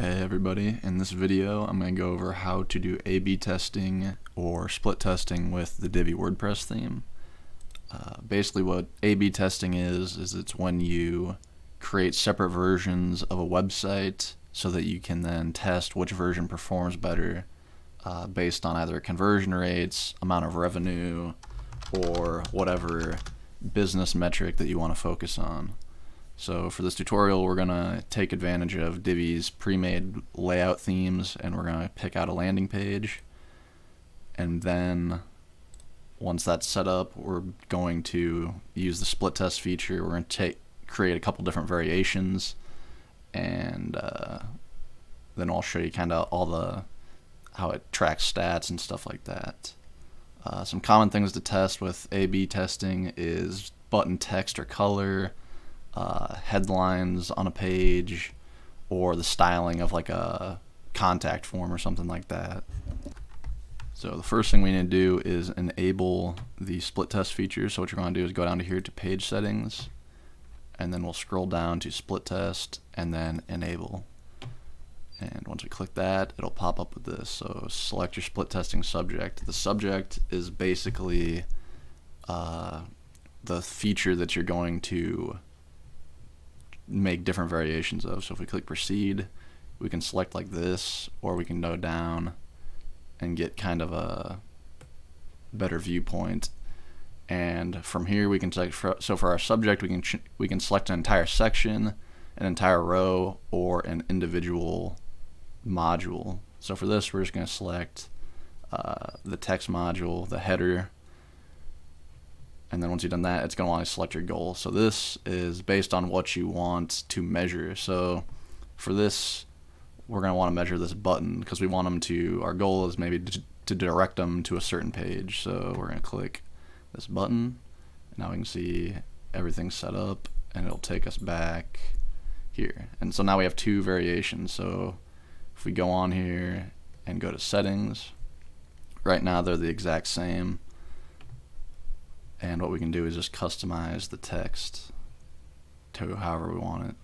Hey everybody, in this video I'm going to go over how to do A-B testing or split testing with the Divi WordPress theme. Uh, basically what A-B testing is, is it's when you create separate versions of a website so that you can then test which version performs better uh, based on either conversion rates, amount of revenue, or whatever business metric that you want to focus on. So for this tutorial, we're going to take advantage of Divi's pre-made layout themes, and we're going to pick out a landing page. And then once that's set up, we're going to use the split test feature. We're going to take create a couple different variations, and uh, then I'll show you kind of all the how it tracks stats and stuff like that. Uh, some common things to test with A/B testing is button text or color uh, headlines on a page or the styling of like a contact form or something like that. So the first thing we need to do is enable the split test feature. So what you're going to do is go down to here to page settings and then we'll scroll down to split test and then enable. And once we click that, it'll pop up with this. So select your split testing subject. The subject is basically uh, the feature that you're going to make different variations of. So if we click proceed, we can select like this, or we can go down and get kind of a better viewpoint. And from here we can select, so for our subject we can we can select an entire section, an entire row, or an individual module. So for this we're just going to select uh, the text module, the header, and then once you've done that it's going to want to select your goal. So this is based on what you want to measure. So for this we're going to want to measure this button because we want them to our goal is maybe to, to direct them to a certain page. So we're going to click this button. Now we can see everything set up and it'll take us back here. And so now we have two variations. So if we go on here and go to settings right now they're the exact same and what we can do is just customize the text to however we want it.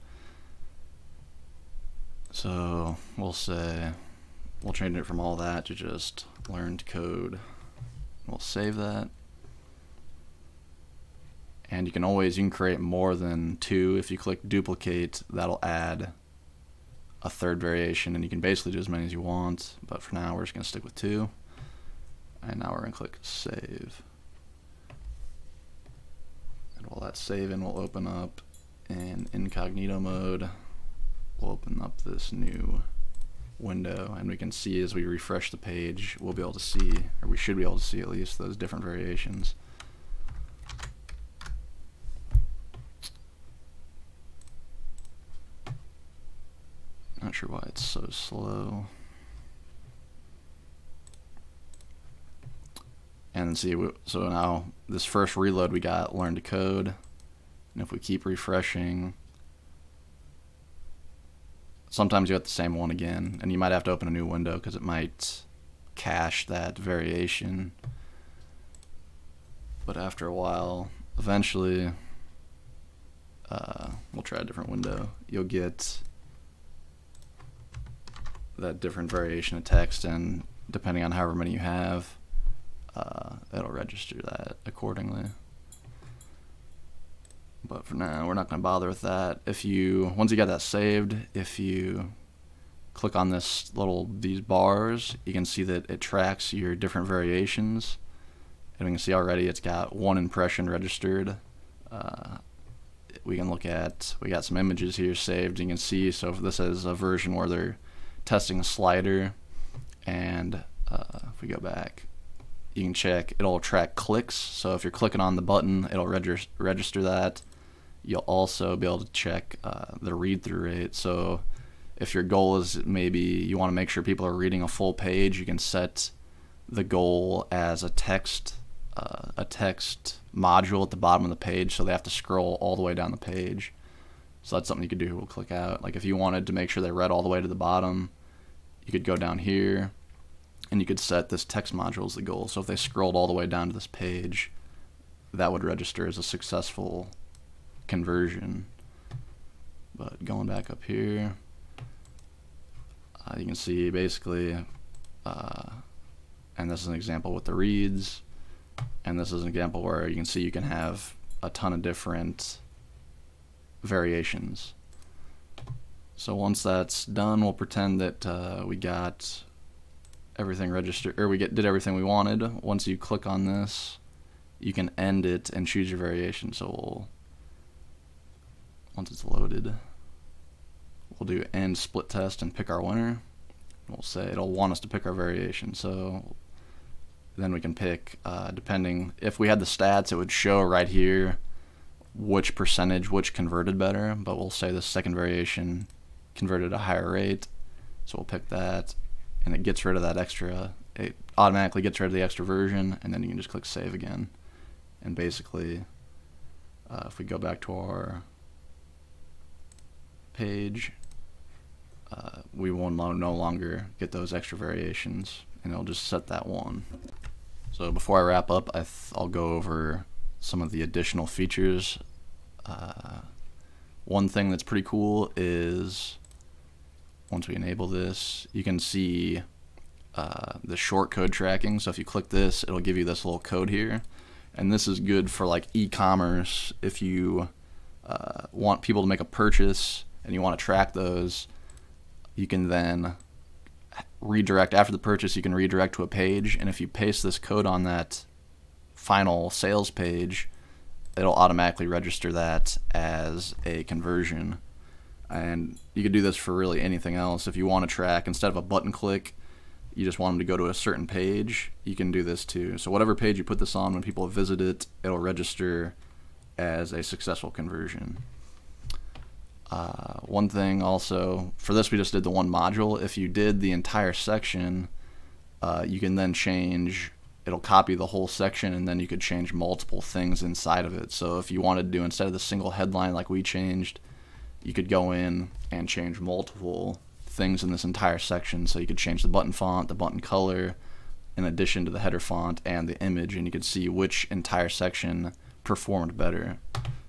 So we'll say we'll change it from all that to just learned code. We'll save that. And you can always you can create more than two. If you click duplicate that'll add a third variation and you can basically do as many as you want. But for now we're just going to stick with two. And now we're going to click save while that's saving, we'll open up in incognito mode. We'll open up this new window and we can see as we refresh the page, we'll be able to see, or we should be able to see at least, those different variations. Not sure why it's so slow. And see so now this first reload we got learn to code. And if we keep refreshing sometimes you get the same one again and you might have to open a new window because it might cache that variation. But after a while eventually uh, we'll try a different window. You'll get that different variation of text and depending on however many you have uh, it'll register that accordingly. But for now, we're not going to bother with that. If you, once you got that saved, if you click on this little, these bars, you can see that it tracks your different variations. And we can see already it's got one impression registered. Uh, we can look at, we got some images here saved. You can see, so this is a version where they're testing a slider, and uh, if we go back, you can check. It'll track clicks. So if you're clicking on the button it'll regis register that. You'll also be able to check uh, the read-through rate. So if your goal is maybe you want to make sure people are reading a full page you can set the goal as a text uh, a text module at the bottom of the page. So they have to scroll all the way down the page. So that's something you could do. We'll click out. Like if you wanted to make sure they read all the way to the bottom you could go down here and you could set this text module as the goal. So if they scrolled all the way down to this page, that would register as a successful conversion. But going back up here, you can see basically, uh, and this is an example with the reads, and this is an example where you can see you can have a ton of different variations. So once that's done, we'll pretend that uh, we got everything registered, or we get did everything we wanted. Once you click on this, you can end it and choose your variation. So we'll, once it's loaded, we'll do end split test and pick our winner. We'll say it'll want us to pick our variation. So then we can pick, uh, depending, if we had the stats, it would show right here which percentage, which converted better, but we'll say the second variation converted a higher rate. So we'll pick that, and it gets rid of that extra, it automatically gets rid of the extra version, and then you can just click save again. And basically, uh, if we go back to our page, uh, we will no longer get those extra variations, and it'll just set that one. So before I wrap up, I will go over some of the additional features. Uh, one thing that's pretty cool is once we enable this, you can see uh, the short code tracking. So if you click this, it'll give you this little code here. And this is good for like e-commerce if you uh, want people to make a purchase and you want to track those, you can then redirect after the purchase you can redirect to a page and if you paste this code on that final sales page it'll automatically register that as a conversion and you could do this for really anything else if you want to track instead of a button click you just want them to go to a certain page you can do this too so whatever page you put this on when people visit it it'll register as a successful conversion uh, one thing also, for this we just did the one module. If you did the entire section, uh, you can then change, it'll copy the whole section and then you could change multiple things inside of it. So if you wanted to do, instead of the single headline like we changed, you could go in and change multiple things in this entire section. So you could change the button font, the button color, in addition to the header font and the image, and you could see which entire section performed better.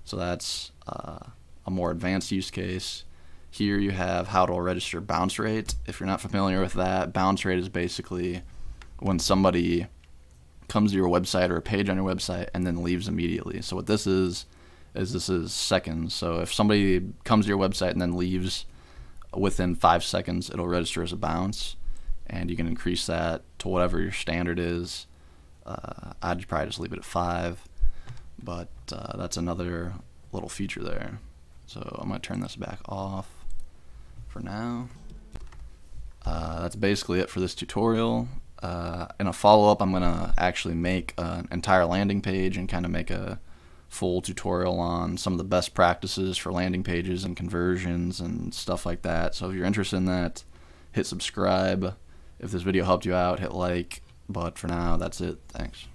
So that's uh, a more advanced use case. Here you have how to register bounce rate. If you're not familiar with that, bounce rate is basically when somebody comes to your website or a page on your website and then leaves immediately. So what this is is this is seconds. So if somebody comes to your website and then leaves within five seconds, it'll register as a bounce, and you can increase that to whatever your standard is. Uh, I'd probably just leave it at five, but uh, that's another little feature there. So I'm going to turn this back off for now. Uh, that's basically it for this tutorial. Uh, in a follow-up, I'm going to actually make an entire landing page and kind of make a full tutorial on some of the best practices for landing pages and conversions and stuff like that. So if you're interested in that, hit subscribe. If this video helped you out, hit like. But for now, that's it. Thanks.